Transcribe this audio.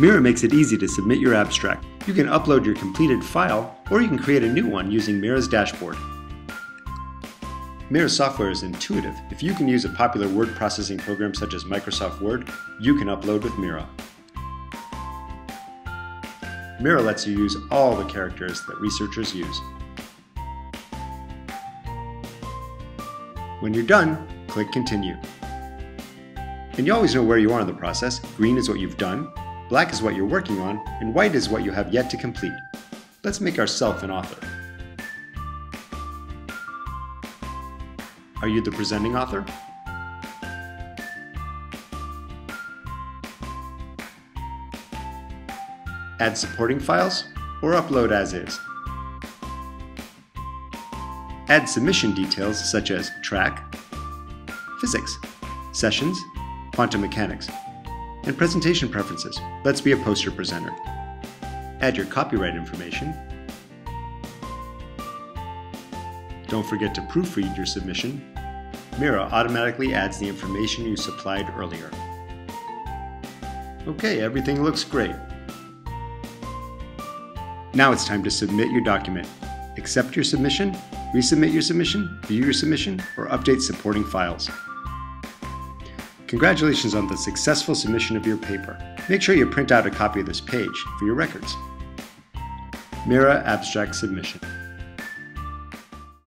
Mira makes it easy to submit your abstract. You can upload your completed file, or you can create a new one using Mira's dashboard. Mira software is intuitive. If you can use a popular word processing program such as Microsoft Word, you can upload with Mira. Mira lets you use all the characters that researchers use. When you're done, click Continue. And you always know where you are in the process. Green is what you've done, black is what you're working on, and white is what you have yet to complete. Let's make ourselves an author. Are you the presenting author? Add supporting files or upload as is. Add submission details such as track, physics, sessions, quantum mechanics, and presentation preferences. Let's be a poster presenter. Add your copyright information. Don't forget to proofread your submission. Mira automatically adds the information you supplied earlier. Okay, everything looks great. Now it's time to submit your document. Accept your submission, resubmit your submission, view your submission, or update supporting files. Congratulations on the successful submission of your paper. Make sure you print out a copy of this page for your records. Mira Abstract Submission.